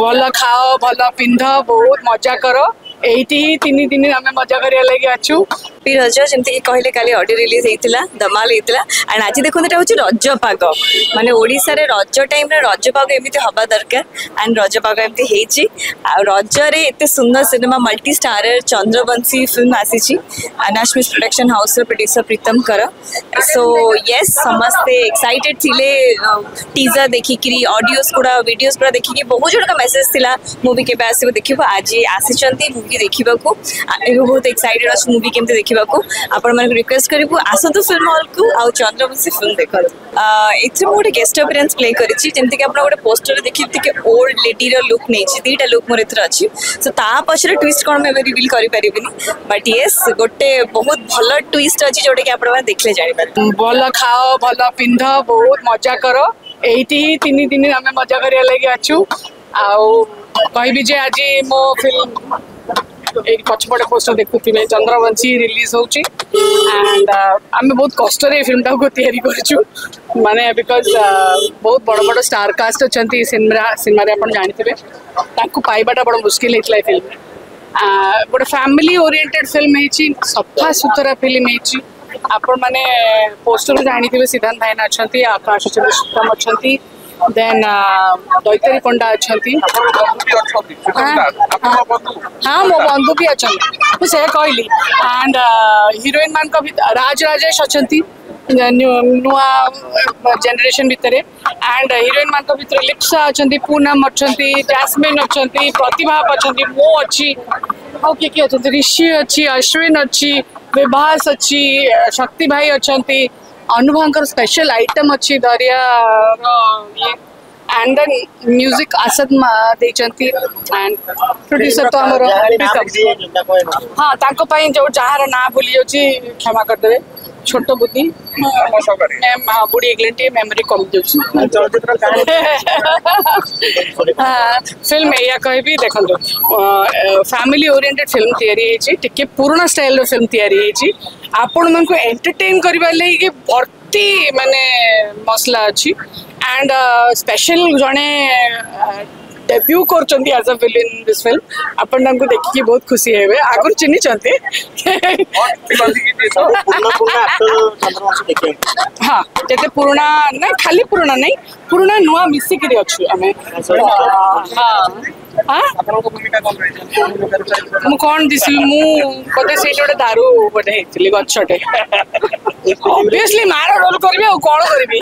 भल खाओ भल पिंध बहुत मजा करो रज जमी कहले कल रिलीज आज देखते रज पग मानने रज टाइम रज पग हवा दरकार एंड रज पग एम रजरे ये सुंदर सिनेमा चंद्रवंशी फिल्म आसी अनाशमिश प्रोडक्शन हाउस रोड्यूसर प्रीतम कर सो ये समस्ते एक्साइटेड थे टीजर देखिक अडियो गुड़ा भिडियो गुड़ा देखिक बहुत जो मेसेज थी मुझे आसब देख आज आसी ଯାଇକି ଦେଖିବାକୁ ଏବେ ବହୁତ ଏକ୍ସାଇଟେଡ୍ ଅଛୁ ମୁଭି କେମିତି ଦେଖିବାକୁ ଆପଣମାନଙ୍କୁ ରିକ୍ୱେଷ୍ଟ କରିବୁ ଆସନ୍ତୁ ଫିଲ୍ମ ହଲ୍କୁ ଆଉ ଚନ୍ଦ୍ରବଂଶୀ ଫିଲ୍ମ ଦେଖନ୍ତୁ ଏଥିରେ ମୁଁ ଗୋଟେ ଗେଷ୍ଟ ଆପିଆରେନ୍ସ ପ୍ଲେ କରିଛି ଯେମିତିକି ଆପଣ ଗୋଟେ ପୋଷ୍ଟରରେ ଦେଖିବେ ଟିକେ ଓଲ୍ଡ ଲେଡ଼ିର ଲୁକ୍ ନେଇଛି ଦୁଇଟା ଲୁକ୍ ମୋର ଏଥିରେ ଅଛି ସୋ ତା ପଛରେ ଟ୍ୱିଷ୍ଟ କ'ଣ ମୁଁ ଏବେ ରିଭିଲ୍ କରିପାରିବିନି ବଟ୍ ୟେସ୍ ଗୋଟେ ବହୁତ ଭଲ ଟ୍ୱିଷ୍ଟ ଅଛି ଯେଉଁଟାକି ଆପଣମାନେ ଦେଖିଲେ ଜାଣିପାରିବେ ଭଲ ଖାଅ ଭଲ ପିନ୍ଧ ବହୁତ ମଜା କର ଏଇଠି ହିଁ ତିନି ଦିନ ଆମେ ମଜା କରିବା ଲାଗି ଅଛୁ ଆଉ କହିବି ଯେ ଆଜି ମୋ ଫିଲ୍ମ ଏଇ କଛପଟ ପୋଷ୍ଟର ଦେଖୁଥିବେ ଚନ୍ଦ୍ରବଂଶୀ ରିଲିଜ୍ ହେଉଛି ଆଣ୍ଡ ଆମେ ବହୁତ କଷ୍ଟରେ ଏ ଫିଲ୍ମଟାକୁ ତିଆରି କରିଛୁ ମାନେ ବିକଜ୍ ବହୁତ ବଡ଼ ବଡ଼ ଷ୍ଟାର୍ କାଷ୍ଟ ଅଛନ୍ତି ସିନେମା ସିନେମାରେ ଆପଣ ଜାଣିଥିବେ ତାଙ୍କୁ ପାଇବାଟା ବଡ଼ ମୁସ୍କିଲ ହେଇଥିଲା ଏ ଫିଲ୍ମ ଗୋଟେ ଫ୍ୟାମିଲି ଓରିଏଣ୍ଟେଡ୍ ଫିଲ୍ମ ହେଇଛି ସଫା ସୁତୁରା ଫିଲ୍ମ ହେଇଛି ଆପଣମାନେ ପୋଷ୍ଟରରୁ ଜାଣିଥିବେ ସିଦ୍ଧାନ୍ତ ଭାଇନା ଅଛନ୍ତି ଆକାଶ ଚନ୍ଦ୍ର ସୁତମ ଅଛନ୍ତି देन दैतरी पंडा अच्छा हाँ मो बंधु भी अच्छा से कहली एंड हिरोइन मान राज राजेश अच्छा नुआ जेनेशन भितर एंड हिरोइन मान भर लिप्सा अच्छा पूनम अच्छा जैसमिन अच्छा प्रतिभा अच्छा मो अच्छी आ ऋषि अच्छी अश्विन अच्छी विभास अच्छी शक्ति भाई अच्छा अनुभवंकर स्पेशल आइटम अच्छी दरिया एंड देन म्यूजिक असद देखते एंड प्रोड्यूसर तो आम हाँ जो जहाँ ना भूली जाऊँगी क्षमा करदे छोट बुद्धि हाँ, बुढ़ी एक घंटे मेमोरी कम दे फिल्म या कह भी देख फैमिली ओरिएंटेड फिल्म टिके पुराणा स्टाइल फिल्म ताइ आपण मैं एंटरटेन करवा लगे भर्ती मानने मसला अच्छी एंड स्पेशल जड़े ଡେବ୍ୟୁ କରୁଛନ୍ତି ଆଜ୍ ଅ ଭିଲିନ୍ ଦିସ୍ ଫିଲ୍ମ ଆପଣ ତାଙ୍କୁ ଦେଖିକି ବହୁତ ଖୁସି ହେବେ ଆଗରୁ ଚିହ୍ନିଛନ୍ତି ହଁ ଯେତେ ପୁରୁଣା ନା ଖାଲି ପୁରୁଣା ନାଇଁ ପୁରୁଣା ନୂଆ ମିଶିକିରି ଅଛୁ ଆମେ ହଁ ମୁଁ କ'ଣ ଦିଶିଲି ମୁଁ ବୋଧେ ସେଇଠି ଗୋଟେ ଦାରୁ ଗୋଟେ ହେଇଥିଲି ଗଛଟେ ଅବଭିୟସଲି ମାର ରୋଲ କରିବି ଆଉ କ'ଣ କରିବି